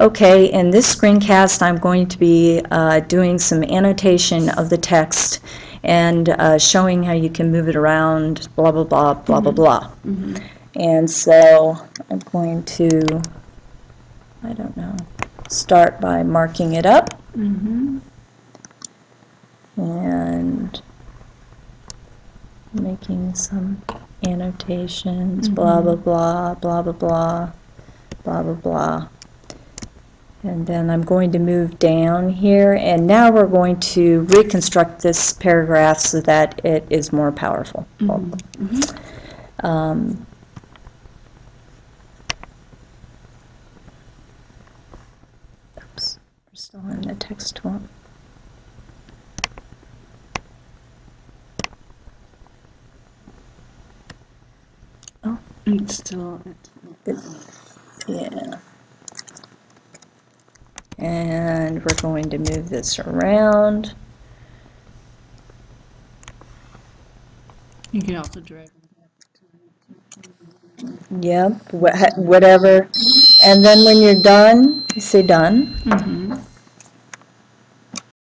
Okay, in this screencast, I'm going to be uh, doing some annotation of the text and uh, showing how you can move it around, blah, blah, blah, blah, blah, blah. And so I'm going to, I don't know, start by marking it up. And making some annotations, blah, blah, blah, blah, blah, blah, blah, blah, blah. And then I'm going to move down here, and now we're going to reconstruct this paragraph so that it is more powerful. Um, Oops, we're still in the text one. It's still, Yeah. And we're going to move this around. you can also drag. Yep, wha- whatever. And then when you're done, you say done. Mm-hmm.